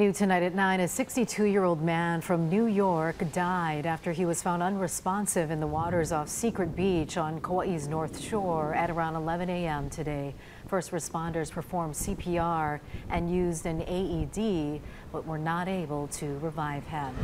New tonight at 9, a 62-year-old man from New York died after he was found unresponsive in the waters off Secret Beach on Kauai's North Shore at around 11 a.m. today. First responders performed CPR and used an AED, but were not able to revive him.